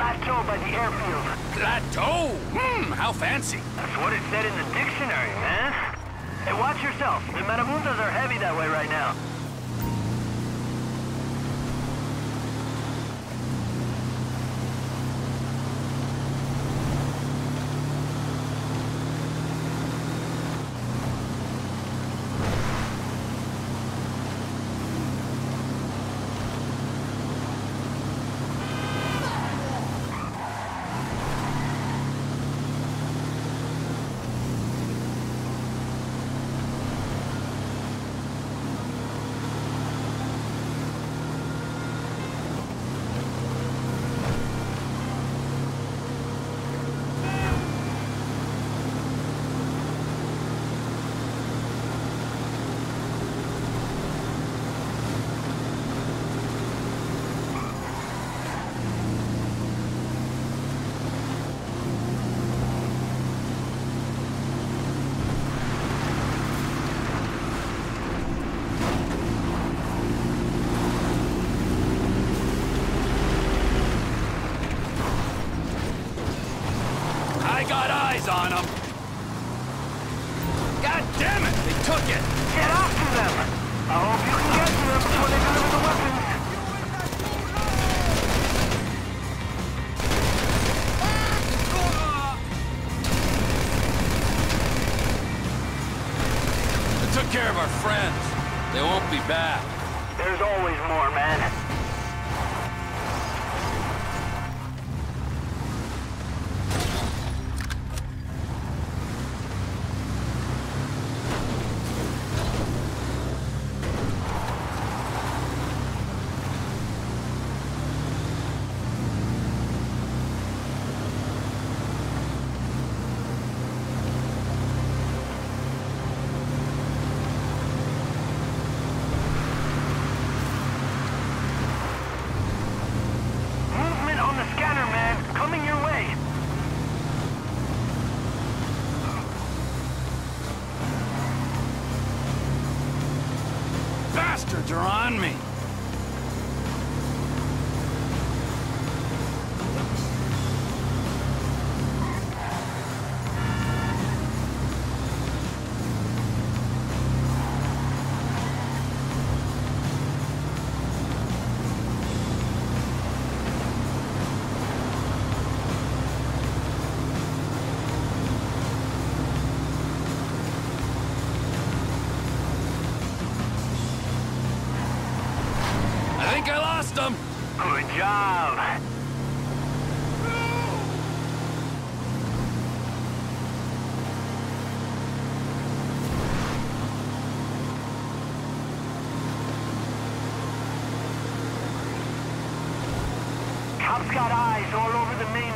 plateau by the airfield. Plateau? Hmm, how fancy. That's what it said in the dictionary, man. Hey, watch yourself. The marabuntas are heavy that way right now. I got eyes on them. God damn it, they took it. Get after them! I hope you can get to them before they deliver the weapons. They took care of our friends. They won't be back. There's always more, man. Bastards are I think I lost them. Good job. Cops got eyes all over the main.